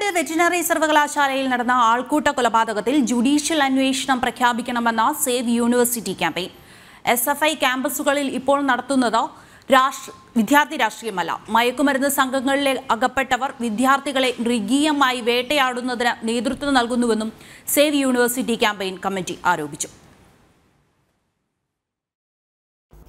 Pookode veterinary സർവകലാശാലയിൽ നടന്ന ആൾക്കൂട്ട കൊലപാതകത്തിൽ ജുഡീഷ്യൽ അന്വേഷണം പ്രഖ്യാപിക്കണമെന്ന save university campaign. S F I ക്യാമ്പസുകളിൽ ഇപ്പോൾ നടത്തുന്നത് രാഷ്ട്ര വിദ്യാർത്ഥി രാഷ്ട്രീയമല്ല. മയക്കുമരുന്ന് സംഘങ്ങളിലെ അകപ്പെട്ടവർ വിദ്യാർത്ഥികളെ മൃഗീയമായി വേട്ടയാടുന്നതിന് നേതൃത്വം നൽകുന്നുവെന്നും സേവ് യൂണിവേഴ്സിറ്റി ക്യാമ്പയിൻ കമ്മിറ്റി ആരോപിച്ചു.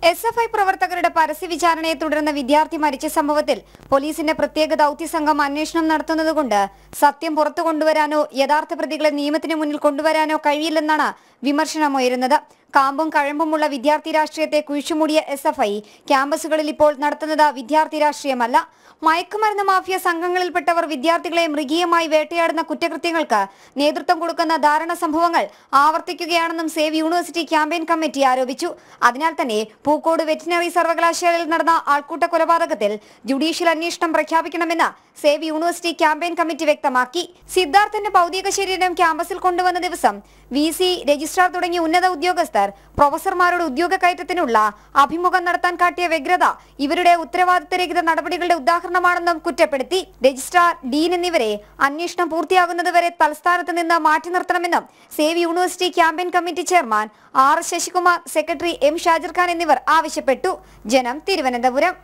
എസ് എഫ് ഐ പ്രവർത്തകരുടെ പരസ്യ വിചാരണയെ തുടർന്ന് വിദ്യാർത്ഥി മരിച്ച സംഭവത്തിൽ പോലീസിന്റെ പ്രത്യേക ദൌത്യ സംഘം അന്വേഷണം നടത്തുന്നതുകൊണ്ട് സത്യം പുറത്തു കൊണ്ടുവരാനോ യഥാർത്ഥ പ്രതികളെ നിയമത്തിന് മുന്നിൽ കൊണ്ടുവരാനോ കഴിയില്ലെന്നാണ് വിമർശനമുയരുന്നത്. കാമ്പും കഴമ്പുമുള്ള വിദ്യാർത്ഥി രാഷ്ട്രീയത്തെ കുഴിച്ചുമൂടിയ എസ് എഫ് ഐ ക്യാമ്പസുകളിൽ ഇപ്പോൾ നടത്തുന്നത് വിദ്യാർത്ഥി രാഷ്ട്രീയമല്ല. മയക്കുമരുന്ന് മാഫിയ സംഘങ്ങളിൽപ്പെട്ടവർ വിദ്യാർത്ഥികളെ മൃഗീയമായി വേട്ടയാടുന്ന കുറ്റകൃത്യങ്ങൾക്ക് നേതൃത്വം കൊടുക്കുന്ന ധാരണ സംഭവങ്ങൾ ആവർത്തിക്കുകയാണെന്നും സേവ് യൂണിവേഴ്സിറ്റി ക്യാമ്പയിൻ കമ്മിറ്റി ആരോപിച്ചു. അതിനാൽ തന്നെ പൂക്കോട് വെറ്റിനറി സർവകലാശാലയിൽ നടന്ന ആൾക്കൂട്ട കൊലപാതകത്തിൽ ജുഡീഷ്യൽ അന്വേഷണം പ്രഖ്യാപിക്കണമെന്ന് സേവ് യൂണിവേഴ്സിറ്റി ക്യാമ്പയിൻ കമ്മിറ്റി വ്യക്തമാക്കി. സിദ്ധാർത്ഥന്റെ ഭൗതിക ശരീരം ക്യാമ്പസിൽ കൊണ്ടുവന്ന ദിവസം വി രജിസ്ട്രാർ തുടങ്ങിയ ഉന്നത ഉദ്യോഗസ്ഥർ പ്രൊഫസർമാരുടെ ഉദ്യോഗ കയറ്റത്തിനുള്ള അഭിമുഖം നടത്താൻ കാട്ടിയ വ്യഗ്രത ഇവരുടെ ഉത്തരവാദിത്തരഹിത നടപടികളുടെ ഉദാഹരണമാണെന്നും കുറ്റപ്പെടുത്തി. രജിസ്ട്രാർ ഡീൻ എന്നിവരെ അന്വേഷണം പൂർത്തിയാകുന്നതുവരെ തലസ്ഥാനത്ത് നിന്ന് മാറ്റി നിർത്തണമെന്നും save university campaign committee chairman R Sasikumar secretary M Shajir Khan എന്നിവർ ആവശ്യപ്പെട്ടു. ജനം തിരുവനന്തപുരം.